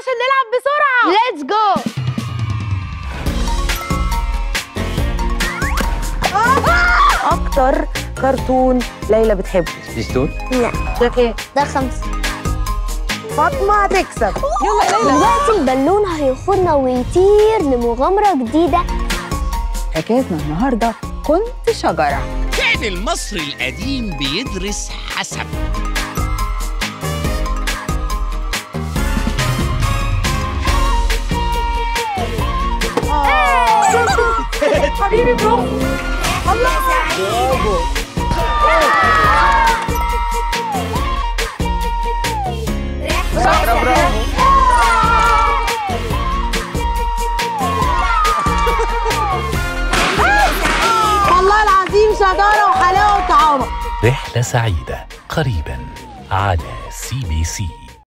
عشان نلعب بسرعة. let's go أكتر كرتون ليلى بتحبه. سبيستون لا. ده إيه؟ ده خمسة فاطمة هتكسب. يلا يا ليلى دلوقتي البالون هياخدنا ويطير لمغامرة جديدة. حكايتنا النهارده كنت شجرة. كان المصري القديم بيدرس حسب. حبيبي برافو. والله العظيم شجره وحلاوة وطعامة. رحلة سعيدة قريبا على سي بي سي